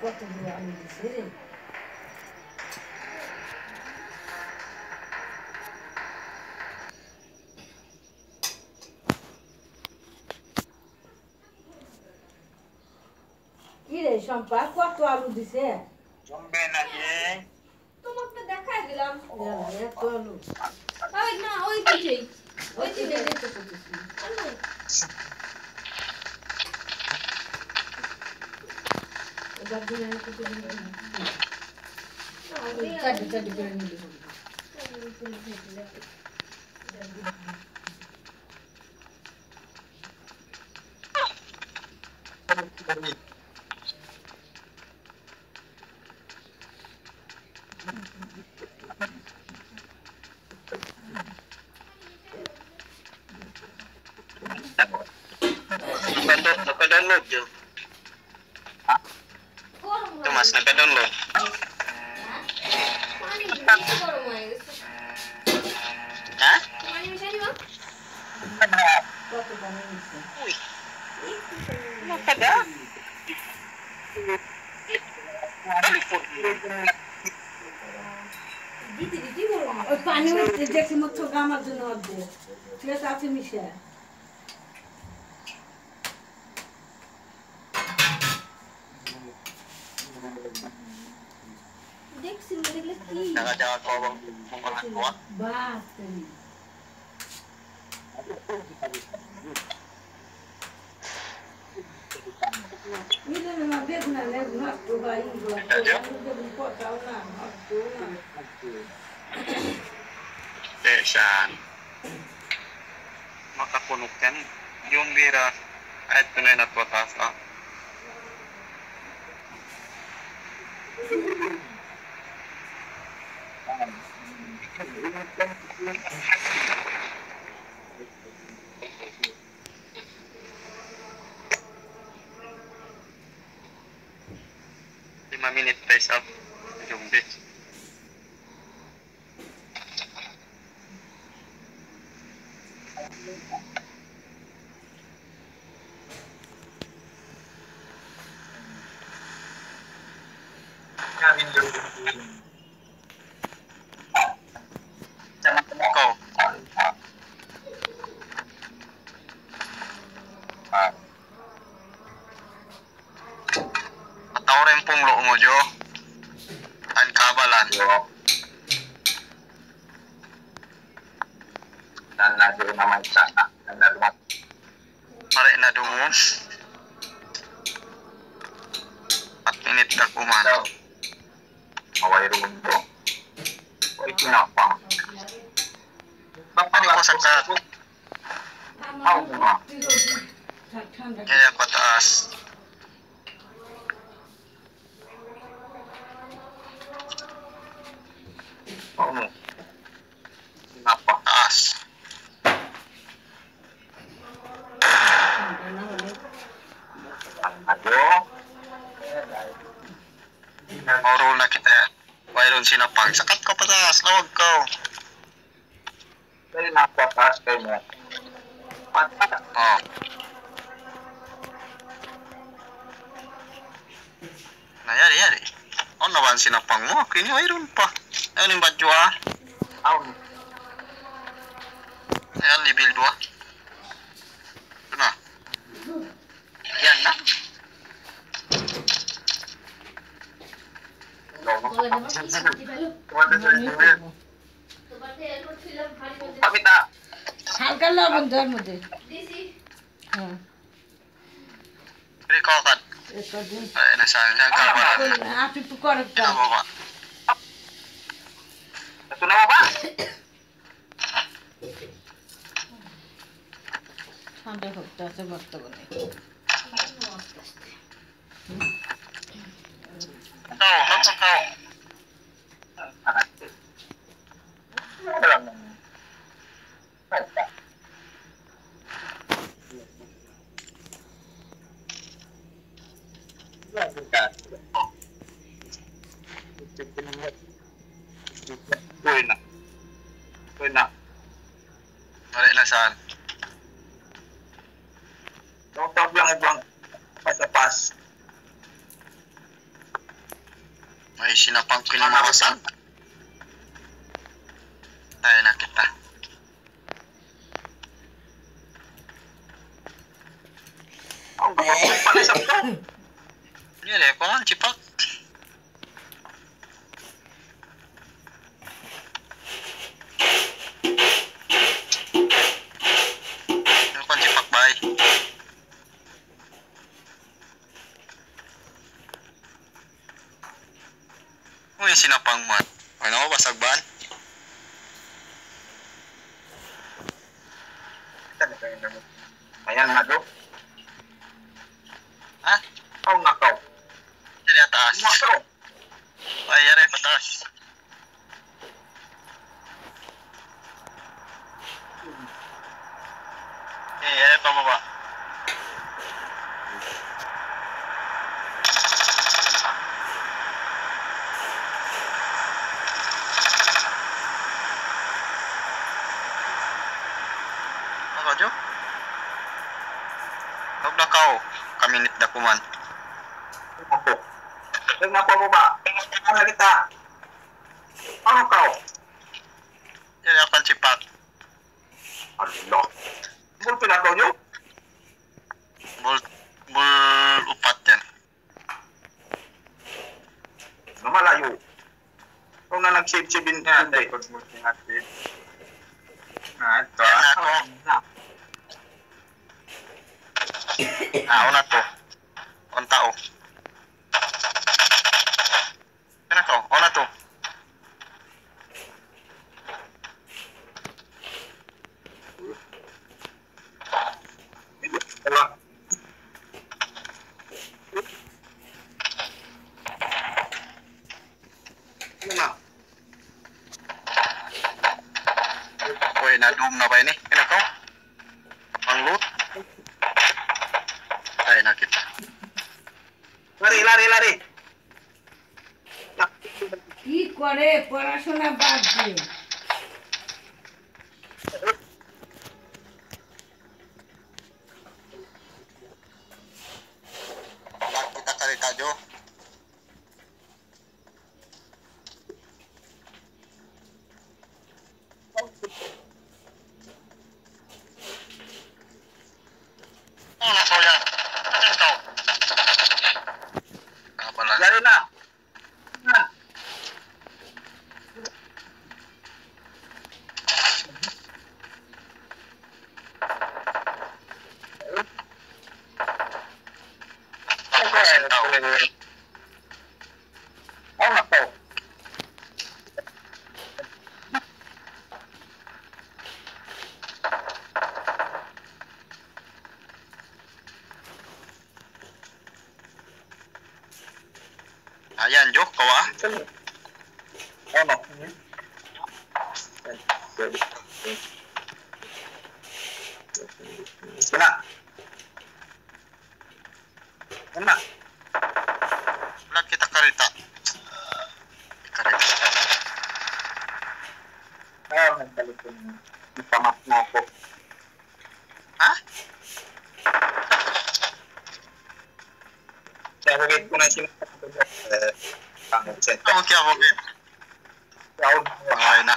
What a you mean, City? Ile şampa kuatu alu dise. Jombe na je. Tomak pe dekhai é Ya ya tolu. é na oi kichei. Oi kichei dekhe kochhi. Ano? चड्डी चड्डी पे नहीं O पानी में देखी मत तो काम आज ना दे फिर साथ में शेयर देख सिम देखले की लगा जा तो अब फोन करना बात नहीं na. Pesan. Makapunog yan. Yung bira, ay tunay na tuwatas ah. Lima minit tayo sa yung bit. Ikaw. como yo han kabalando. Dan na doon naman sa dan na doon. Pare na doon. At minute na kumano. Away roon to. Ay pinapang. Bakit ko sa kat? Kaya ko taas. Mayroon sinapang. Sakat ka pa taas. Lawag ka. dahil napataas kayo mo patas Oh. Nayari, yari. Ano naman sinapang mo? Kini mayroon pa. Ano yung badyo ah? pamita হালকা লবণ দেওয়ার মধ্যে দিছি হ্যাঁ Pili kokat. এটা দিন Ay, nasa saan ka ba? আপনি একটু করে Ano mo ba? ito na mo ba ঠান্ডা করতে আছে বর্তমানে Ikaw, ano ikaw? Uy na. Uy na. Wala na saan. Top-top lang ibang pasapas. May sinapang ko yung mga saan. sinapang man. Ano ko, basag ba? Ano? Ayan, Mado. dakuman. Nag nakuha mo ba? Oh? Ano na kita? Ano ka? Yan ako ang sipat. Ano? Bul pinakaw nyo? Bul, bul upat yan. Namalayo. Kung na nagsib-sibin ka, hindi. Kung mo sinasib. Ah, ito. Yan ako. Ah, una ah, to. tao. bug you. All of them. Ayan, joke ko. Talvez Okay, ya okay. Ay, na,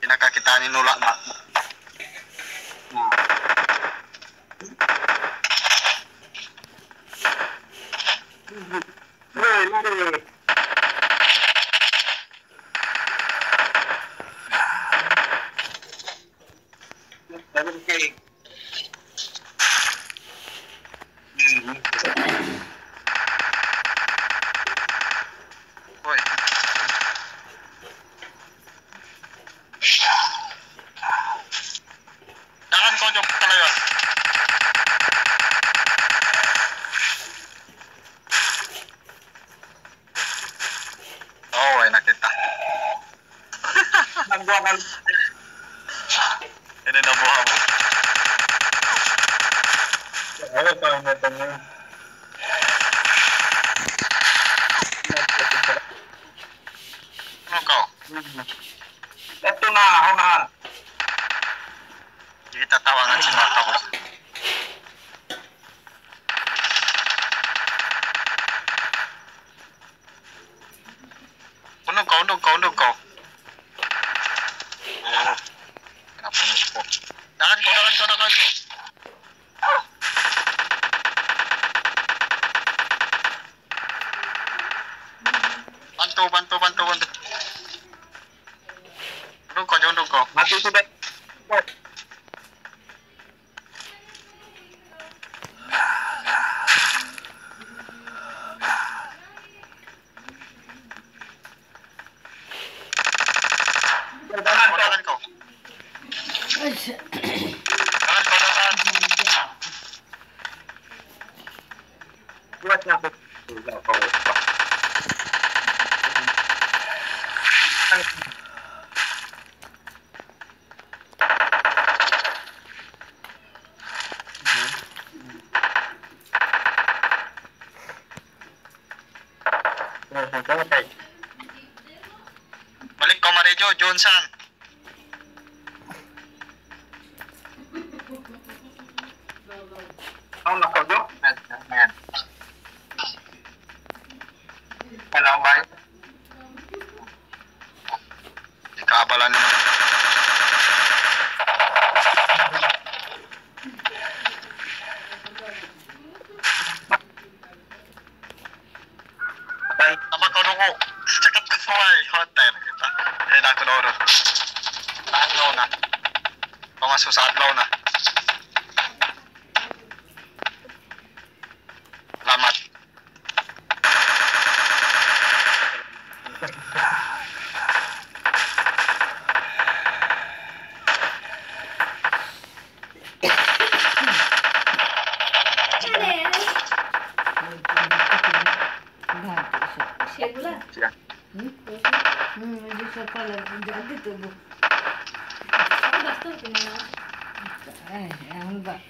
pinakakita ni Nula na nung ah. kau, nung kau, nung kau. Oh. Kenapa nung kau? Jangan kau, jangan kau, jangan kau. What's up? Yo saco la de todo. Bastante, ¿no? Ay, anda.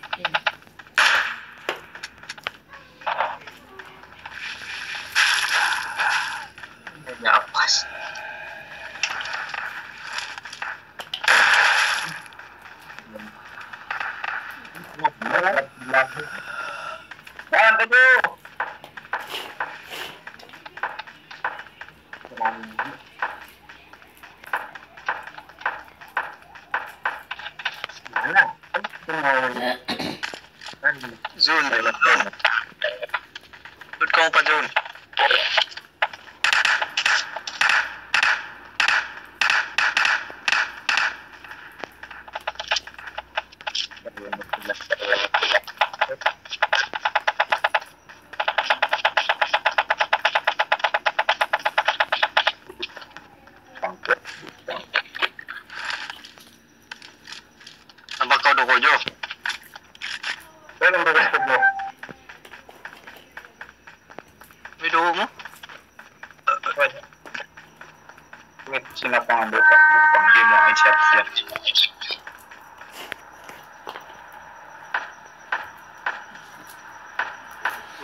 Copa de Ouro.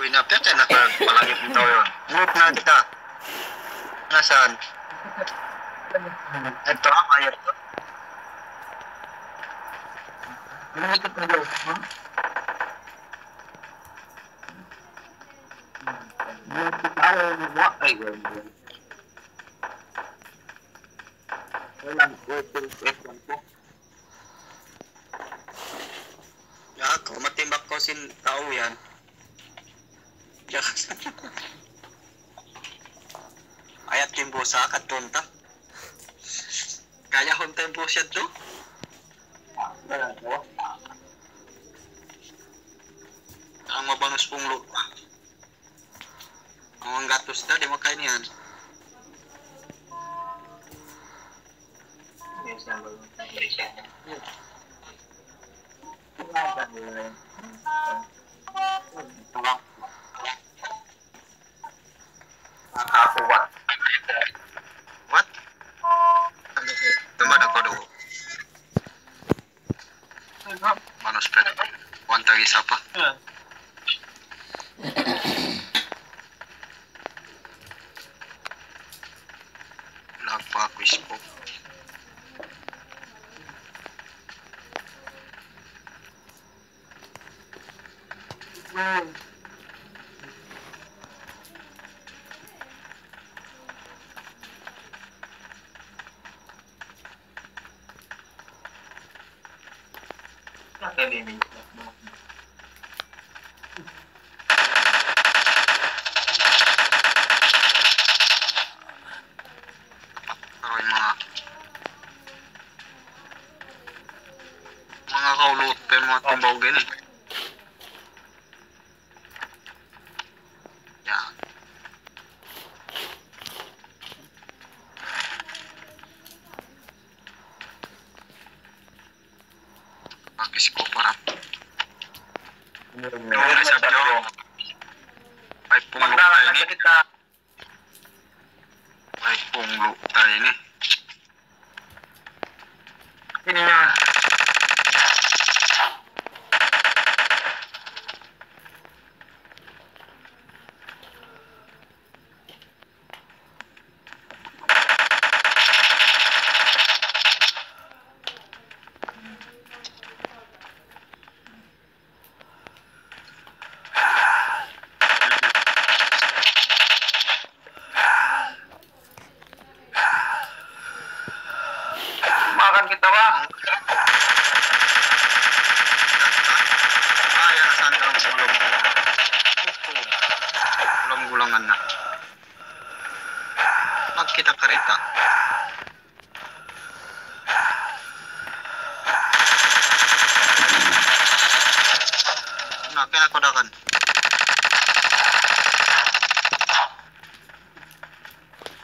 Uy, napete na ka. Palangit mo yun. Loot na kita. Nasaan? Ito, ah, mayat to. Lumikit na daw. Wa- Ay, wala, wala. Wala. Yak, matimbak ko sin tao yan. Ayat timbo sakat tonta. Kaya hon tempo siya to? Ang mabangas pong lupa. Ang gatos na, di makain yan. Yes, I'm going aku what what Tumba da kodo Mano spread Wanta gi sapa Lag pa. Management. Ja,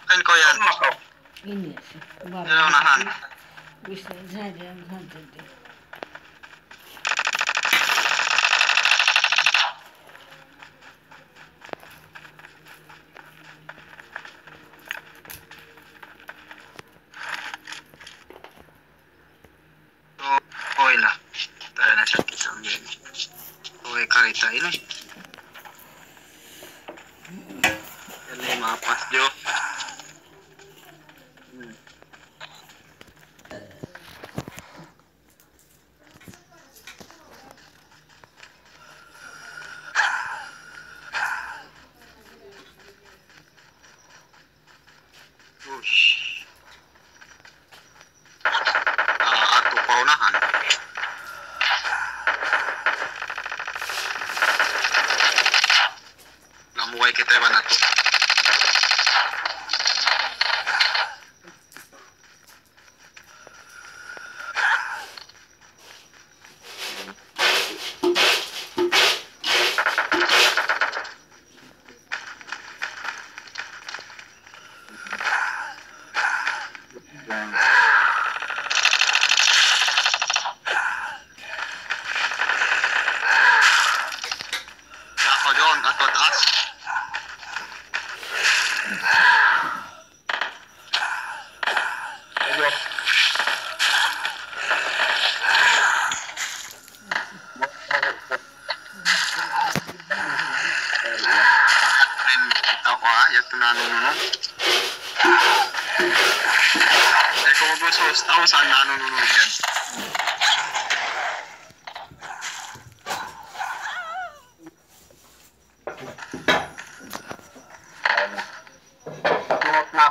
Tylko jeden. Inny. Zielona Hanna. Myślę, że nie,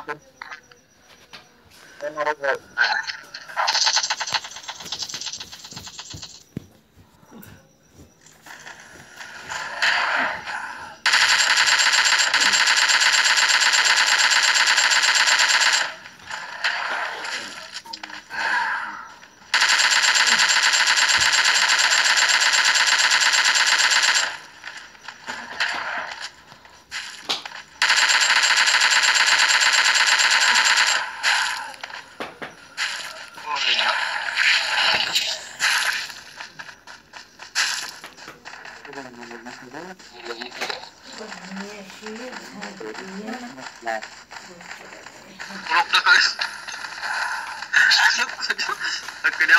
Gracias. Tak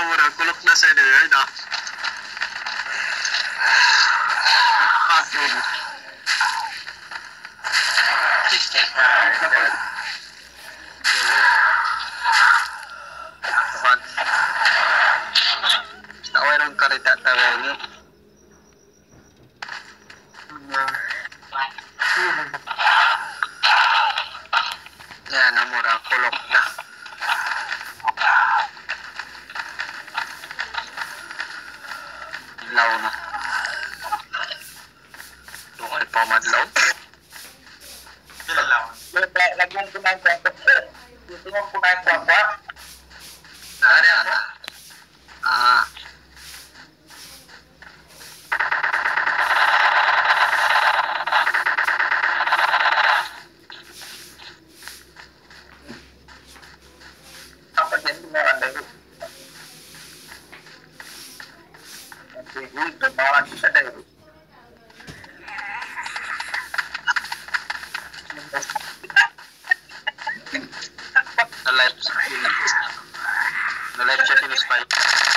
مرة كلك ناس هنا Tawaran Law na. Doon kayo pamadlaw. Kilalaw. Lagyan ko yung kwapa. Ko na yung kwapa. Nari Live Na live chat ni Spy.